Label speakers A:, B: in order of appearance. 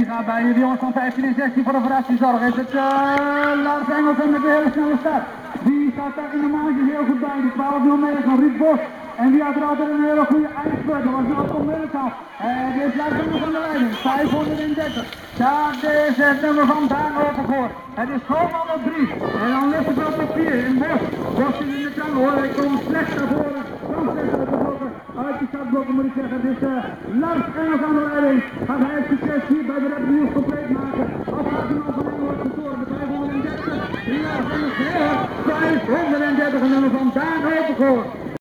A: gaat bij de jongens van 15 en 16 voor de verrassing zorgen. Is het uh, Lars Engelsen met de hele snelle start. Die staat daar in de maandjes heel goed bij. Die 12-0 van Ruud Bos. En die had er altijd een hele goede eindspurt. Dat was Tom Middelkamp. En dit blijft nummer van de leiding. 530. Daar is het nummer van Daan Overgoor. Het is gewoon op 3. En dan ligt het op 4 in Bos. Bos is in de kant hoor. Hij komt slecht naar voren. Komt slecht voren. Uit de startblokken moet ik zeggen. Het is uh, Lars Engels aan de leiding. Gaat hij Bull compleet maken. Nog van Engeland gescoord. De 530. Ja, van de 530 en nummer van Daan Overgoor.